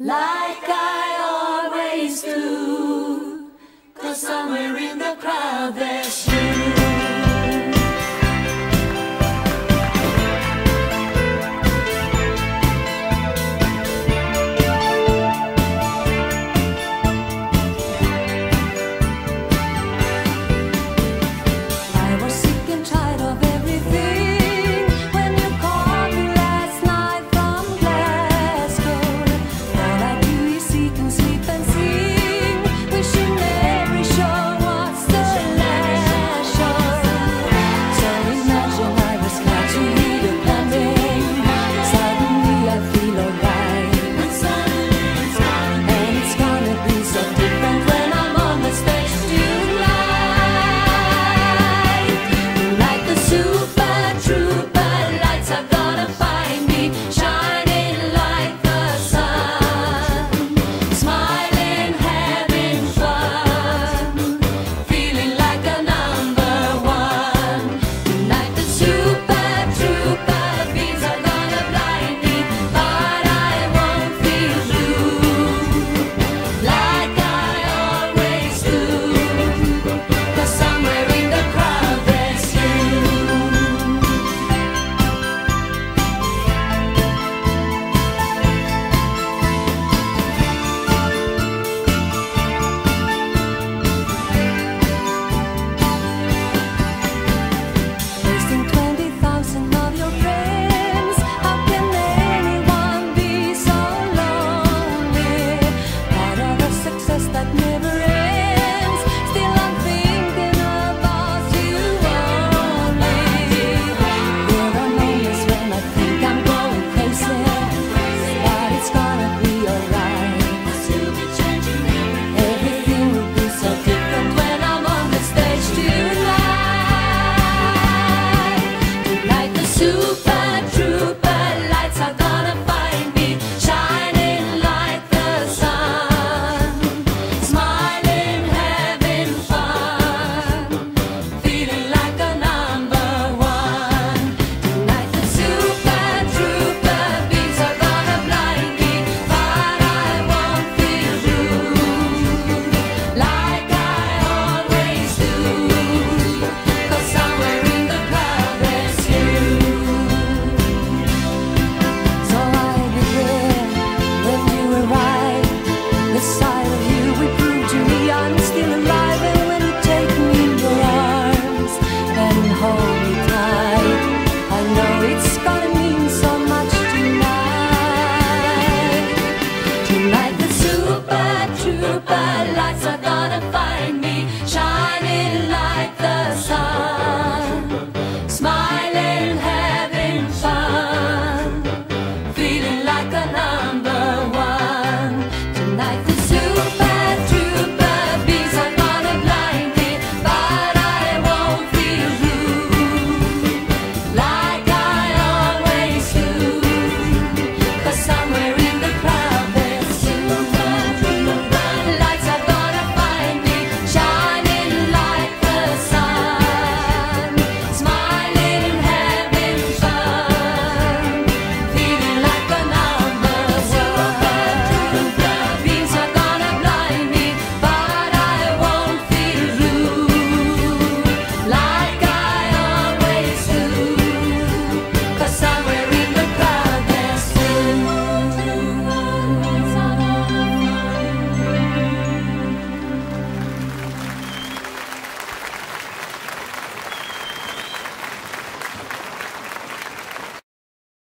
like I always do. Cause somewhere in the crowd there's super